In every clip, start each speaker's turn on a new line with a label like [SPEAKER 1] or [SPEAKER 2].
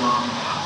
[SPEAKER 1] Stop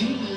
[SPEAKER 2] na